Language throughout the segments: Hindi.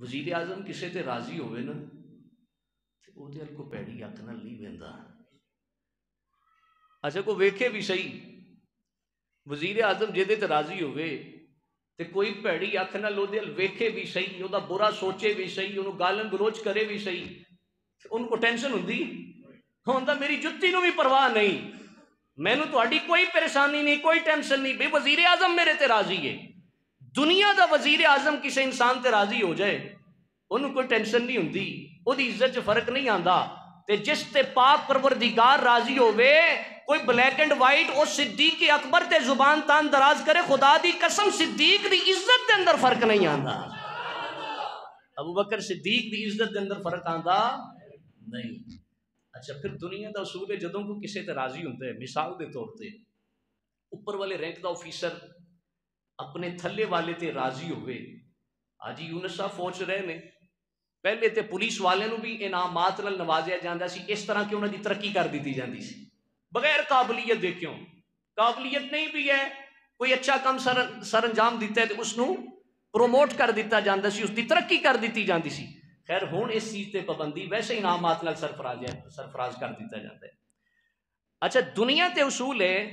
ਵਜ਼ੀਰ ਆਜ਼ਮ ਕਿਸੇ ਤੇ ਰਾਜ਼ੀ ਹੋਵੇ ਨਾ, ਤੇ ਉਹਦੇ ਵੱਲ ਕੋ ਪੈੜੀ ਅੱਖ ਨਾਲ ਨਹੀਂ ਵੇਂਦਾ। ਅੱਛਾ ਕੋ ਵੇਖੇ ਵੀ ਸਹੀ। ਵਜ਼ੀਰ ਆਜ਼ਮ ਜਿਹਦੇ ਤੇ ਰਾਜ਼ੀ ਹੋਵੇ, ਤੇ ਕੋਈ ਭੈੜੀ ਅੱਖ ਨਾਲ ਉਹਦੇ ਵੱਲ ਵੇਖੇ ਵੀ ਸਹੀ, ਉਹਦਾ ਬੁਰਾ ਸੋਚੇ ਵੀ ਸਹੀ, ਉਹਨੂੰ ਗਾਲਨ ਗਲੋਚ ਕਰੇ ਵੀ ਸਹੀ ਉਹਨੂੰ ਕੋ ਟੈਨਸ਼ਨ ਹੁੰਦੀ? ਹੁਣ ਤਾਂ ਮੇਰੀ ਜੁੱਤੀ ਨੂੰ ਵੀ ਪਰਵਾਹ ਨਹੀਂ। ਮੈਨੂੰ ਤੁਹਾਡੀ ਕੋਈ ਪਰੇਸ਼ਾਨੀ ਨਹੀਂ, ਕੋਈ ਟੈਨਸ਼ਨ ਨਹੀਂ ਬਈ ਵਜ਼ੀਰ ਆਜ਼ਮ ਮੇਰੇ ਤੇ ਰਾਜ਼ੀ ਹੈ ਦੁਨੀਆ ਦਾ ਵਜ਼ੀਰ ਆਜ਼ਮ ਕਿਸੇ ਇਨਸਾਨ ਤੇ ਰਾਜ਼ੀ ਹੋ ਜਾਏ ਉਹਨੂੰ ਕੋਈ ਟੈਨਸ਼ਨ ਨਹੀਂ ਹੁੰਦੀ ਉਹਦੀ ਇੱਜ਼ਤ 'ਚ ਫਰਕ ਨਹੀਂ ਆਂਦਾ ਤੇ ਜਿਸ ਤੇ ਪਾਕ ਪਰਵਰਦੀਗਾਰ ਰਾਜ਼ੀ ਹੋਵੇ ਕੋਈ ਬਲੈਕ ਐਂਡ ਵਾਈਟ ਉਹ ਸਿੱਦੀਕ ਅਕਬਰ ਤੇ ਜ਼ੁਬਾਨ ਤਾਨ ਦਰਾਜ਼ करे खुदा दी कसम सिद्दीक दी इज्जत दे अंदर फर्क नहीं आंदा अबू बकर सिद्दीक दी इज्जत दे अंदर फर्क आंदा नहीं ਅੱਛਾ ਫਿਰ ਦੁਨੀਆ ਦਾ ਉਸੂਲ ਹੈ ਜਦੋਂ ਕੋਈ ਕਿਸੇ ਤੇ ਰਾਜ਼ੀ ਹੁੰਦਾ ਹੈ ਮਿਸਾਲ ਦੇ ਤੌਰ ਤੇ ਉੱਪਰ ਵਾਲੇ ਰੈਂਕ ਦਾ ਅਫੀਸਰ ਆਪਣੇ ਥੱਲੇ ਵਾਲੇ ਤੇ ਰਾਜ਼ੀ ਹੋਵੇ ਅੱਜ ਯੂਨਸ ਸਾਹਿਬ ਪਹੁੰਚ ਰਹੇ ਨੇ ਪਹਿਲੇ ਤੇ ਪੁਲਿਸ ਵਾਲਿਆਂ ਨੂੰ ਵੀ ਇਨਾਮਾਤ ਨਾਲ ਨਵਾਜ਼ਿਆ ਜਾਂਦਾ ਸੀ ਇਸ ਤਰ੍ਹਾਂ ਕਿ ਉਹਨਾਂ ਦੀ ਤਰੱਕੀ ਕਰ ਦਿੱਤੀ ਜਾਂਦੀ ਸੀ ਬਗੈਰ ਕਾਬਲੀਅਤ ਦੇ ਕਿਉਂ ਕਾਬਲੀਅਤ ਨਹੀਂ ਵੀ ਹੈ ਕੋਈ ਅੱਛਾ ਕੰਮ ਸਰ ਸਰ ਅੰਜਾਮ ਦਿੱਤਾ ਹੈ ਤੇ ਉਸ ਨੂੰ ਪ੍ਰੋਮੋਟ ਕਰ ਦਿੱਤਾ ਜਾਂਦਾ ਸੀ ਉਸ ਦੀ ਤਰੱਕੀ ਕਰ ਦਿੱਤੀ ਜਾਂਦੀ ਸੀ ਖੈਰ ਹੁਣ ਇਸ ਚੀਜ਼ ਤੇ ਪਾਬੰਦੀ ਵੈਸੇ ਇਨਾਮਾਤ ਨਾਲ ਸਰਫਰਾਜ਼ ਹੈ ਸਰਫਰਾਜ਼ ਕਰ ਦਿੱਤਾ ਜਾਂਦਾ ਹੈ ਅੱਛਾ ਦੁਨੀਆ ਤੇ ਉਸੂਲ ਹੈ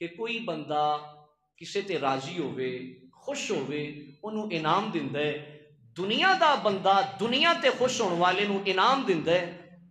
ਕਿ ਕੋਈ ਬੰਦਾ ਕਿਸੇ ਤੇ ਰਾਜ਼ੀ ਹੋਵੇ ਖੁਸ਼ ਹੋਵੇ ਉਹਨੂੰ ਇਨਾਮ ਦਿੰਦਾ ਹੈ ਦੁਨੀਆ ਦਾ ਬੰਦਾ ਦੁਨੀਆ ਤੇ ਖੁਸ਼ ਹੋਣ ਵਾਲੇ ਨੂੰ ਇਨਾਮ ਦਿੰਦਾ ਹੈ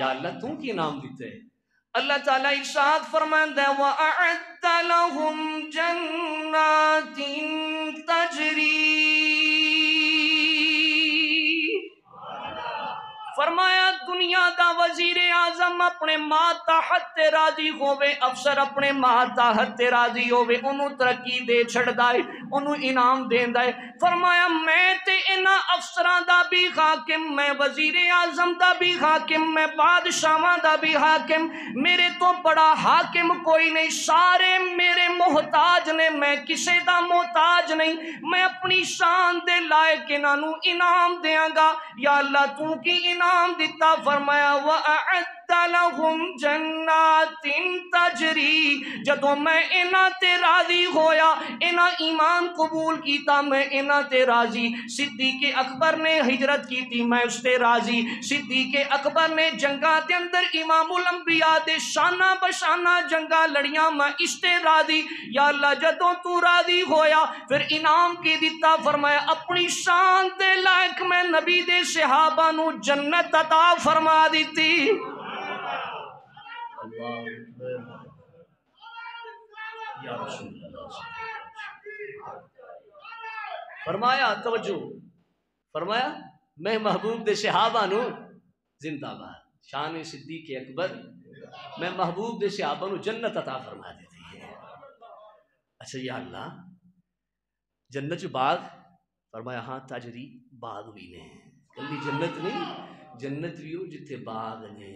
या अल्लाह तू की इनाम देते है अल्लाह ताला इरशाद फरमांदा है व अअद्द लहुम जन्नातिन का वज़ीर आज़म अपने माताहत ते राज़ी होवे, अफसर अपने माताहत ते राज़ी होवे ओनू तरक्की दे छड़दा है ओनू इनाम देंदा है। फरमाया, मैं ते इन्हां अफसरां दा भी हाकिम, मैं वज़ीर आज़म दा भी हाकिम, मैं बादशाहां दा भी हाकिम, मेरे तो बड़ा हाकिम कोई नहीं, सारे मेरे मोहताज ने, मैं किसे दा मोहताज नहीं, मैं अपनी शान दे लायक इन्हां इनाम देंगा या अल्लाह तू की इनाम दिता फरमाया व तजरी जदों मैं इन्हां ते राज़ी होया, इन्हां ईमान कबूल कीता, मैं इन्हां ते राज़ी। सिद्दीक अकबर ने हिजरत की मैं उस ते राज़ी। सिद्दीक अकबर ने जंगा दे अंदर इमामुल अंबिया दे शाना बशाना जंगा लड़िया, मैं इस ते राज़ी। या अल्लाह, जदों तू राज़ी होया, फिर इनाम की दिता, फरमाया, अपनी शान दे लायक मैं नबी दे सहाबा नु जन्नत अता फरमा दी फरमाया तवजो फरमाया, मैं महबूब दे शहाबानू जिंदाबाद। शान सिद्दीक अकबर, मैं महबूब दे शहाबानू जन्नत अता फरमा देती है। अच्छा या अल्लाह, जन्नत बाग फरमाया हाँ ताजरी बाग भी ने। कल जन्नत नहीं, जन्नत भी हो जिथे बाग ने।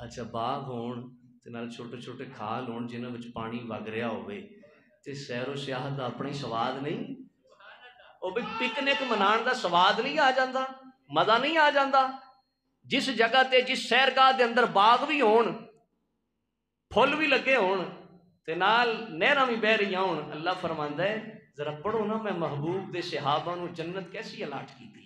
अच्छा बाग होन ਤੇ ਨਾਲ ਛੋਟੇ ਛੋਟੇ ਖਾਲ ਹੋਣ ਜਿਨ੍ਹਾਂ ਵਿੱਚ ਪਾਣੀ ਵਗ ਰਿਹਾ ਹੋਵੇ ਤੇ ਸੈਰੋ ਸਿਆਹਤ ਦਾ ਆਪਣੀ ਸਵਾਦ ਨਹੀਂ ਉਹ ਵੀ ਪਿਕਨਿਕ ਮਨਾਉਣ ਦਾ ਸਵਾਦ ਨਹੀਂ ਆ ਜਾਂਦਾ ਮਜ਼ਾ ਨਹੀਂ ਆ ਜਾਂਦਾ ਜਿਸ ਜਗ੍ਹਾ ਤੇ ਜਿਸ ਸੈਰਗਾਹ ਦੇ ਅੰਦਰ ਬਾਗ ਵੀ ਹੋਣ ਫੁੱਲ ਵੀ ਲੱਗੇ ਹੋਣ ਤੇ ਨਾਲ ਨਹਿਰਾਂ ਵੀ ਬਹਿ ਰਹੀਆਂ ਹੋਣ ਅੱਲਾ ਫਰਮਾਂਦਾ ਹੈ ਜ਼ਰਾ ਪੜੋ ਨਾ ਮੈਂ ਮਹਿਬੂਬ ਦੇ ਸਹਾਬਾ ਨੂੰ ਜੰਨਤ ਕੈਸੀ ਅਲਾਟ ਕੀਤੀ